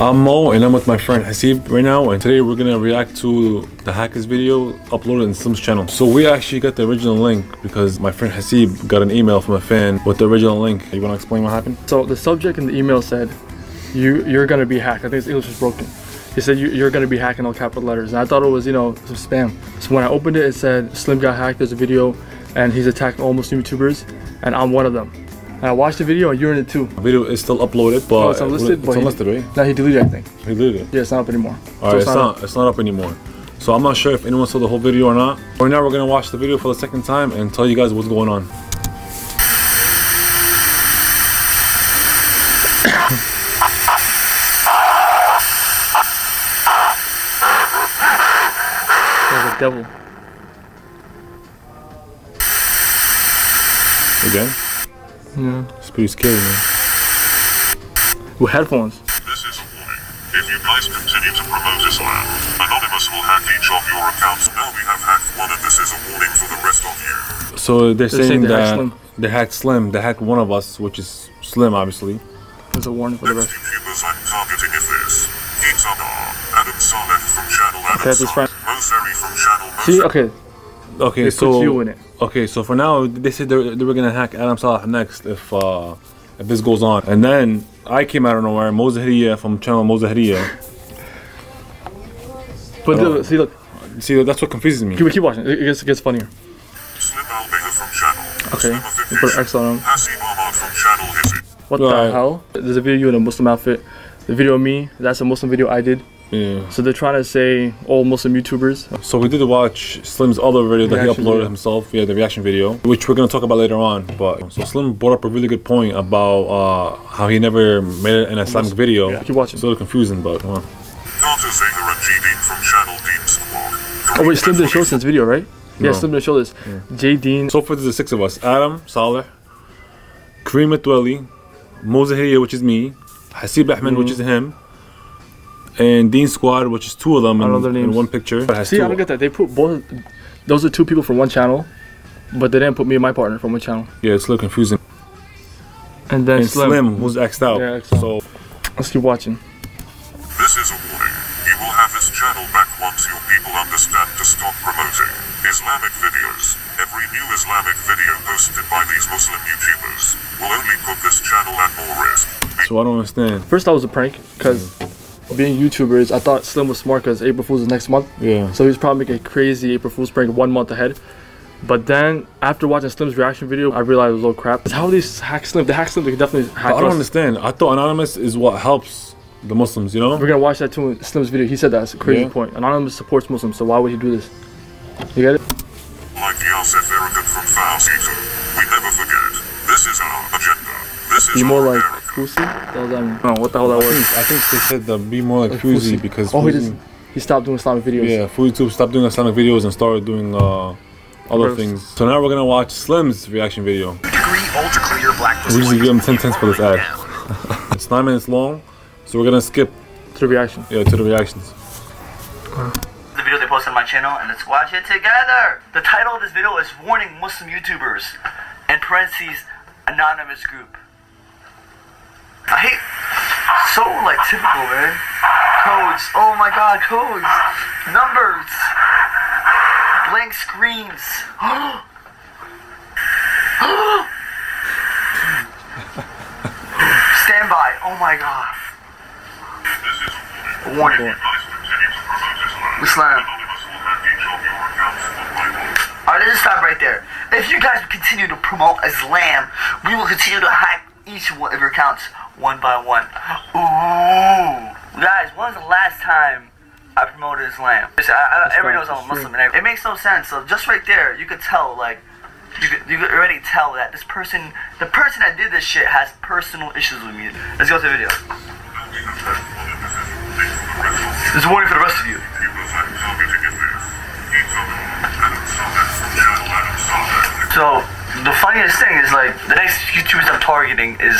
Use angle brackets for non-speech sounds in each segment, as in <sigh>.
I'm Mo and I'm with my friend Hasib right now and today we're gonna react to the hackers video uploaded in Slim's channel. So we actually got the original link because my friend Hasib got an email from a fan with the original link. You wanna explain what happened? So the subject in the email said, "You you're gonna be hacked." I think his English was broken. He said you, you're gonna be hacked in all capital letters, and I thought it was you know some spam. So when I opened it, it said Slim got hacked. There's a video, and he's attacking Muslim YouTubers, and I'm one of them. And I watched the video, and you're in it too. The video is still uploaded, but Oh, it's unlisted. It's but he- unlisted, right? No, he deleted. it, I think. He deleted it. Yeah, it's not up anymore. All right, it's not, it's not up anymore. So I'm not sure if anyone saw the whole video or not. Right now we're gonna watch the video for the second time and tell you guys what's going on. There's a devil. Again? Yeah. It's pretty scary, man. With headphones. This is a warning. If you guys continue to promote Islam, Anonymous will hack each of your accounts. Now we have hacked one and this is a warning for the rest of you. So they're, saying, saying that Slim. they hacked Slim. They hacked one of us, which is Slim, obviously. There's a warning for the Next rest. YouTubers I'm targeting is this. Geeks Anar, Adam Saleh from channel Adam Okay, Saleh, Moseri from channel See, okay, Okay, they so put you in it. okay, so for now they said they they were gonna hack Adam Saleh next if uh if this goes on, and then I came out of nowhere, Mozahiriya from channel Mozahiriya. But Oh. see, look, See, that's what confuses me. keep, keep watching. It gets, it gets funnier. Okay, you put an X on him. Hasib Ahmad from channel Hizzy. What Right. the hell? There's a video of you in a Muslim outfit. The video of me, that's a Muslim video I did. Yeah. So they're trying to say all Muslim YouTubers. So we did watch Slim's other video that he uploaded video. himself, yeah, the reaction video, which we're gonna talk about later on. But so Slim brought up a really good point about uh, how he never made an Islamic video. Yeah, keep watching. It's a little confusing, but uh, Carter Zahra and G-Dean from channel Dean Squad. Oh wait, Slim didn't show us this video, right? No. Yeah, Slim didn't show this. J Dean. so far there's the six of us: Adam, Saleh, Kareem Atweli, Mozahiriya, which is me, Hasib Ahmed, which is him, and Dean Squad, which is two of them I in, don't know their in one picture. See, two- I don't get that. They put both. Those are two people from one channel, but they didn't put me and my partner from one channel. yeah, it's a little confusing. And then And Slim. Slim, who's X'd out. Yeah, X'd out. so Let's keep watching. This is a warning. You will have this channel back once your people understand to stop promoting Islamic videos. Every new Islamic video posted by these Muslim YouTubers will only put this channel at more risk. so I don't understand. First, that was a prank because mm. Being YouTubers, I thought Slim was smart because April Fool's is next month. Yeah. So he was probably making a crazy April Fool's prank one month ahead. But then after watching Slim's reaction video, I realized it was all crap. It's how these hack Slim. They hack Slim. They can definitely hack I don't us. understand. I thought anonymous is what helps the Muslims, you know? We're gonna watch that too in Slim's video. He said that's a crazy Yeah. point. Anonymous supports Muslims, so why would he do this? You get it? Like Yousef Erakat from FouseyTube. We never forget. This is our agenda. This is Be more our like America. Fousey? That was, um, oh, what the hell that I was? think, I think they said the be more like Like Fousey Fousey. because Oh, he just he stopped doing Islamic videos. yeah, FouseyTube stopped doing Islamic videos and started doing uh, other Gross. things. So now we're gonna watch Slim's reaction video. degree ultra clear black We usually give him 10 cents for this ad. <laughs> It's nine minutes long, so we're gonna skip To the reaction. yeah to the reactions. the video they posted on my channel and let's watch it together. The title of this video is Warning Muslim YouTubers in parentheses anonymous group. I hate so like typical man. Codes. Oh my god, codes. Numbers. Blank screens. <gasps> Stand by. Oh my god. Warning. Islam. Alright, let's just stop right there. If you guys continue to promote Islam, we will continue to hack each one of your accounts one by one. Ooh. Guys, when's the last time I promoted Islam? I, I, everybody knows I'm a Muslim and everything. It makes no sense. So just right there, you could tell, like, you could, you could already tell that this person, the person that did this shit has personal issues with me. Let's go to the video. There's a warning for the rest of you. So the funniest thing is like the next YouTubers I'm targeting is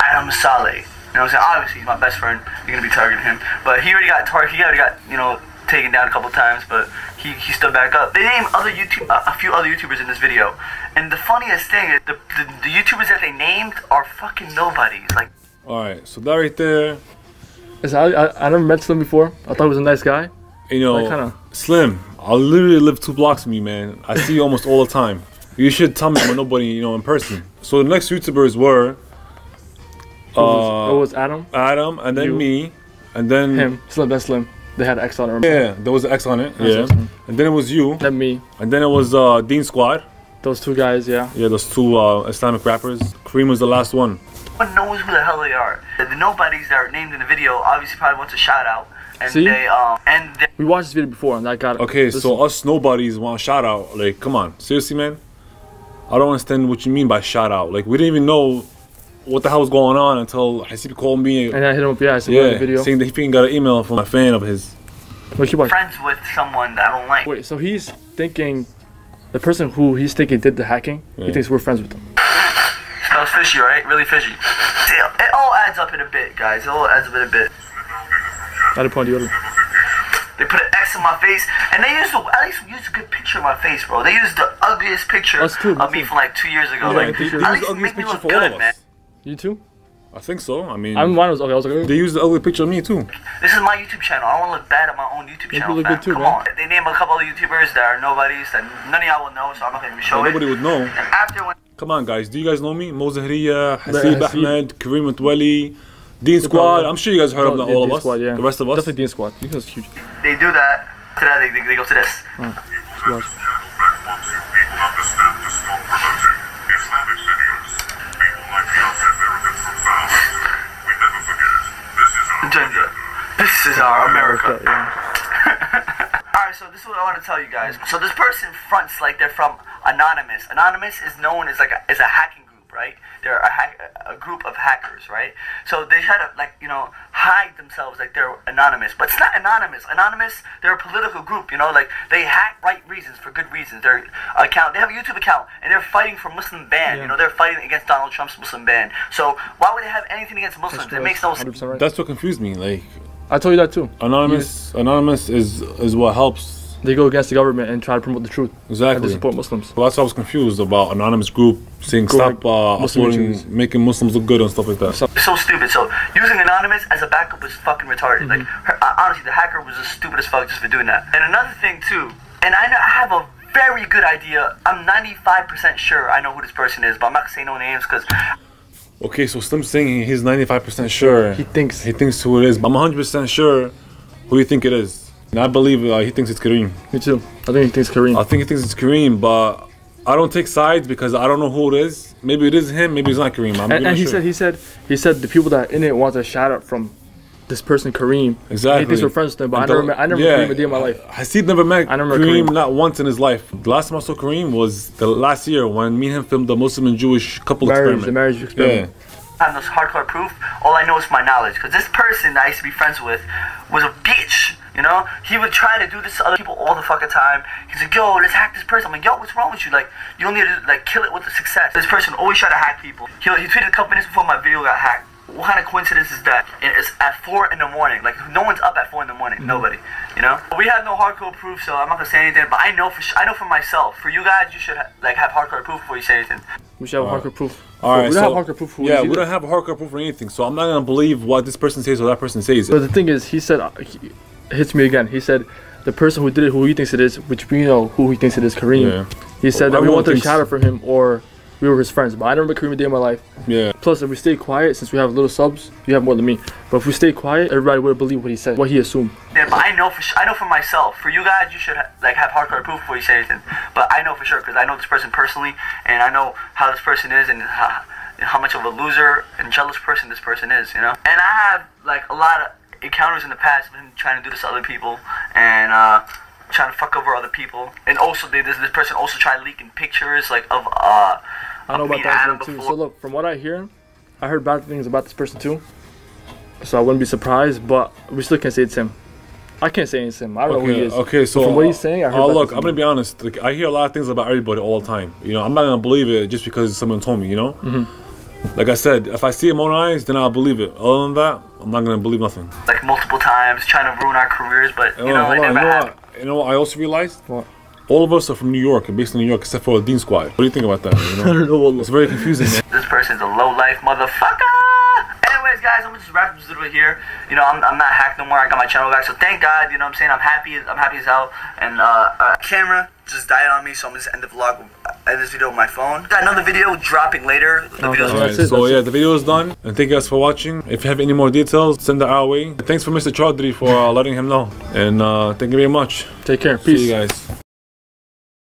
Adam Saleh. You know what I'm saying? Obviously he's my best friend. You're gonna be targeting him. But he already got targeted. He already got you know taken down a couple times, but he, he stood back up. They named other YouTube uh, a few other YouTubers in this video, and the funniest thing is the, the the YouTubers that they named are fucking nobodies. Like All right, so that right there Is I, I I never met Slim before. I thought he was a nice guy. You know, Like, kinda- Slim, I literally live two blocks from you, man. I see you almost all the time. You should tell me when nobody, you know, in person. So the next YouTubers were It was, Uh, it was Adam, Adam, and then You. me, and then him, Slim, then Slim. They had X on it. remember? yeah, there was an X on it, yeah, That's awesome. and then it was you, Then me. and then it was uh, Dean Squad, Those two guys, yeah. yeah, those two uh, Islamic rappers. Kareem was the last one. No one knows who the hell they are. The, the nobodies that are named in the video obviously probably wants a shout out. And See? they um and they, We watched this video before, and that got it. Okay, this- so us nobodies want a shout out. Like, come on, seriously, man. I don't understand what you mean by shout out. Like, we didn't even know what the hell was going on until Hasib called me. And I hit him up, yeah, I said, yeah, yeah, the video. saying that he freaking got an email from a fan of his. Wait, keep on. friends with someone that I don't like. Wait, so he's thinking, the person who he's thinking did the hacking, he thinks we're friends with them. Smells fishy, right? Really fishy. Still, it all adds up in a bit, guys. It all adds up in a bit. At a point, the other. They put an X on my face, and they used the, at least used a good picture of my face, bro. They used the ugliest picture Us too, of me from like two years ago. Yeah, like, they- they at used least the make me picture look for all good, of man. Us. You too? I think so. I mean, I mean, mine was okay. I was like, they used the ugly picture of me too. This is my YouTube channel. I don't want to look bad at my own YouTube You channel. look good too, Come man. on. They name a couple of YouTubers that are nobodies that none of y'all will know, so I'm not gonna even show Like, it. nobody would know. And after when Come on, guys. Do you guys know me? Mo Zahriya, Hasib Hasib. Ahmed, Kareem Atwali, Dean Squad. I'm sure you guys heard of Oh, them, yeah, all of us. Squad, yeah. The rest of us. Definitely Dean Squad. You was huge. they do that, to that they, they, they go to this. Oh, channel back once you people understand to stop promoting Islamic videos. People like the outfit Americans from Far West. We never forget. This is our This is our America. Okay, yeah. <laughs> Alright, so this is what I want to tell you guys. So this person fronts like they're from Anonymous. Anonymous is known as like a, as a hacking right? They're a, hack, a group of hackers, right? So they try to like you know hide themselves like they're anonymous, but it's not anonymous. Anonymous, they're a political group, you know, like they hack right reasons for good reasons. Their account, they have a YouTube account, and they're fighting for Muslim ban. Yeah. You know, they're fighting against Donald Trump's Muslim ban. So why would they have anything against Muslims? It makes no sense. right. That's what confused me. Like, I told you that too. anonymous, anonymous is is what helps. They go against the government and try to promote the truth. And Exactly. they support Muslims. Well, that's why I was confused about anonymous group saying Go stop uh, Muslim uploading, YouTubers. making Muslims look good and stuff like that. So- It's so stupid. So using anonymous as a backup was fucking retarded. Like Mm-hmm. her, uh, honestly, the hacker was just stupid as fuck just for doing that. And another thing too, and I, know, I have a very good idea. I'm 95% sure I know who this person is, but I'm not gonna say no names because Okay, so Slim's saying he's 95% sure. He thinks. He thinks who it is, but I'm 100% sure who you think it is. And I believe uh, he thinks it's Kareem. Me too. I think he thinks Kareem. I think he thinks it's Kareem, but I don't take sides because I don't know who it is. Maybe it is him, maybe it's not Kareem. I'm and, really and he sure. said he said he said the people that in it want a shout out from this person Kareem. Exactly. He thinks we're friends with him, but I never the- met, I never yeah. met Kareem a day in my life. Hasib never met I never met Kareem, Kareem. not once in his life. The last time I saw Kareem was the last year when me and him filmed the Muslim and Jewish couple Marriage, experiment. the marriage experiment. I have no hardcore proof. All I know is my knowledge. Because this person that I used to be friends with was a bitch. You know, he would try to do this to other people all the fucking time. He's like, "Yo, let's hack this person." I'm like, "Yo, what's wrong with you? Like, you don't need to like kill it with the success." This person always try to hack people. He, he tweeted a couple minutes before my video got hacked. What kind of coincidence is that? And it's at four in the morning. Like, no one's up at four in the morning. Nobody. You know. We have no hardcore proof, so I'm not gonna say anything. But I know for sh- I know for myself. For you guys, you should ha- like have hardcore proof before you say anything. We should have hardcore proof. All right, we don't have hardcore proof. For yeah, we don't have hardcore proof for anything, so I'm not gonna believe what this person says or that person says. But the thing is, he said, uh, he, hits me again. He said, the person who did it, who he thinks it is, which we know who he thinks it is, Kareem. Yeah. He said that we Everyone wanted a thinks- shout out for him or we were his friends. But I don't met Kareem a day in my life. Yeah, Plus, if we stay quiet, since we have little subs, you have more than me. But if we stay quiet, everybody would believe what he said, what he assumed. Yeah, but I know for sh- I know for myself. For you guys, you should ha- like have hardcore proof before you say anything. But I know for sure because I know this person personally, and I know how this person is, and how, how much of a loser and jealous person this person is. You know. And I have like a lot of encounters in the past with him trying to do this to other people, and uh, trying to fuck over other people. And also, they, this this person also tried leaking pictures like of uh. I don't know about that Adam incident too. before. So look, from what I hear, I heard bad things about this person too. So I wouldn't be surprised, but we still can't say it's him. I can't say it's him. I don't know who he okay, is. okay. So from what he's saying, I heard Oh, bad look, I'm gonna be honest. Like, I hear a lot of things about everybody all the time. You know, I'm not gonna believe it just because someone told me. You know. Mm-hmm. Like I said, if I see it with my own eyes, then I'll believe it. Other than that, I'm not gonna believe nothing. like multiple times, trying to ruin our careers, but you Hold know, it never You know happened. what? You know what? I also realized What? all of us are from New York and based in New York, except for the Dean Squad. What do you think about that? You <laughs> I know, don't know what it's very confusing. man. This person's a low life motherfucker. Anyways, guys, I'm gonna just wrap this video here. You know, I'm, I'm not hacked no more. I got my channel back, so thank God. You know, what I'm saying I'm happy. I'm happy as hell. And uh, uh camera just died on me, so I'm gonna just end the vlog, end this video with my phone. Got another video dropping later. The Okay. video's That's Alright, so yeah, the video is done, and thank you guys for watching. If you have any more details, send it our way. Thanks for Mr. Chaudhry for uh, letting him know, and uh, thank you very much. Take care. See Peace. you guys.